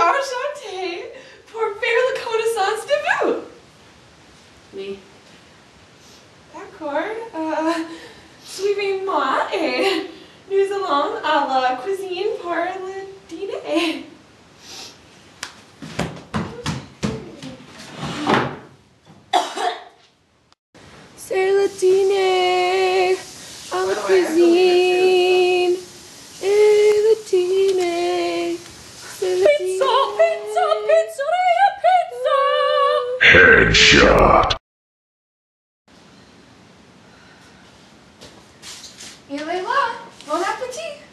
enchanté pour faire la connaissance de vous. Oui. D'accord. Euh, Suivez-moi et nous allons à la cuisine pour le dîner. C'est le dîner à la cuisine. Il est là. Bon appétit.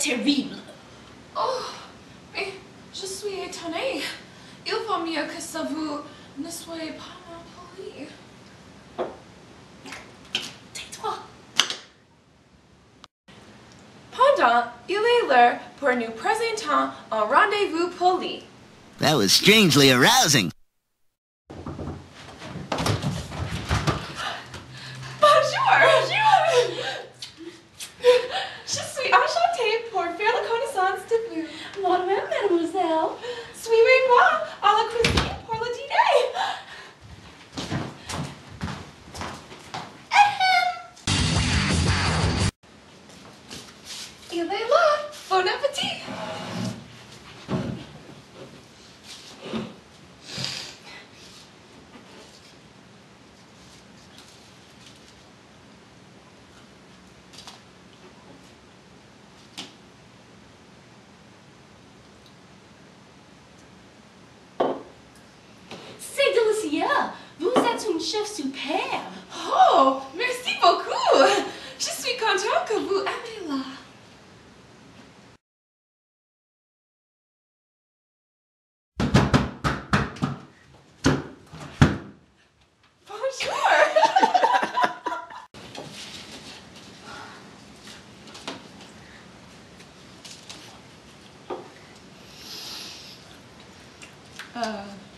Terrible. Oh, mais je suis étonnée. Il vaut mieux que ça vous ne soyez pas mal poli. Tais-toi. Pendant, il est l'heure pour nous présenter un rendez-vous poli. That was strangely arousing. C'est délicieux. Vous êtes un chef superbe. Oh, 嗯